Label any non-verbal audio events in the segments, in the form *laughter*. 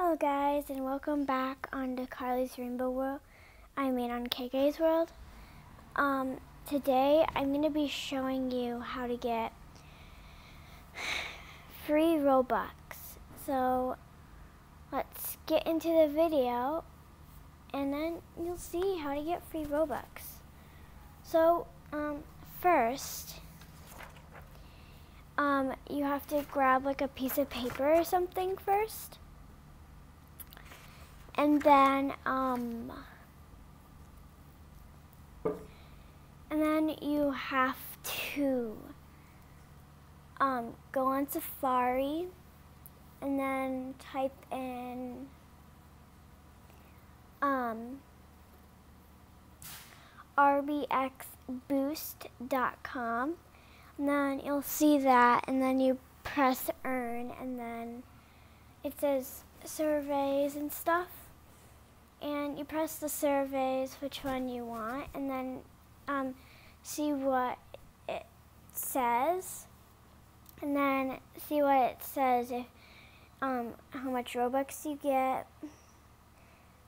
Hello guys and welcome back onto Karly's Rainbow World. I mean on KK's World. Um, today I'm going to be showing you how to get free Robux. So let's get into the video and then you'll see how to get free Robux. So um, first um, you have to grab like a piece of paper or something first. And then, um, and then you have to um, go on Safari and then type in um, rbxboost.com and then you'll see that and then you press earn and then it says surveys and stuff and you press the surveys which one you want and then um, see what it says. And then see what it says if um, how much Robux you get.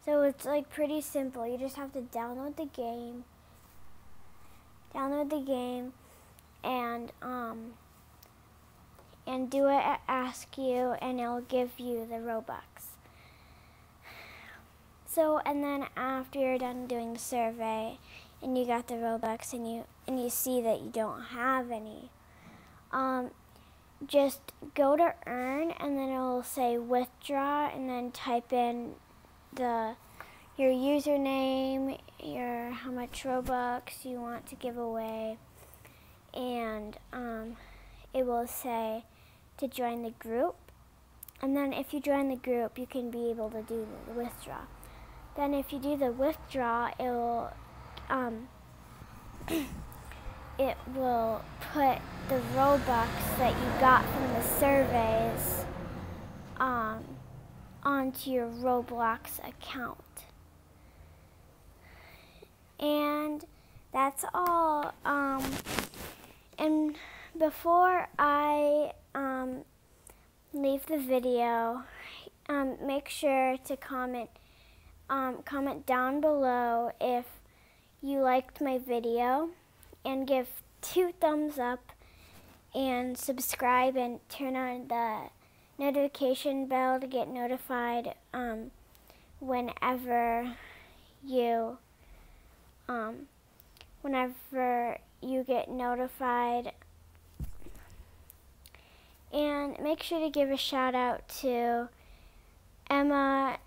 So it's like pretty simple. You just have to download the game. Download the game and um, and do it ask you and it'll give you the Robux so, and then after you're done doing the survey and you got the Robux and you and you see that you don't have any, um, just go to earn and then it'll say withdraw and then type in the your username, your how much Robux you want to give away, and um, it will say to join the group. And then if you join the group, you can be able to do the withdraw. Then if you do the withdraw, it will um, *clears throat* it will put the Robux that you got from the surveys um, onto your Roblox account. And that's all. Um, and before I um, leave the video, um, make sure to comment um, comment down below if you liked my video and give two thumbs up and subscribe and turn on the notification bell to get notified um, whenever you um, whenever you get notified. And make sure to give a shout out to Emma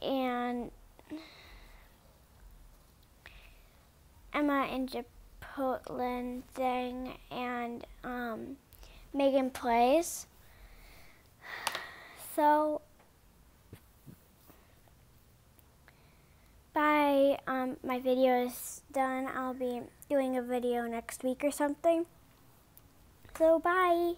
and Emma and Chipotle thing and um, Megan plays. *sighs* So by um, my video is done, I'll be doing a video next week or something. So bye.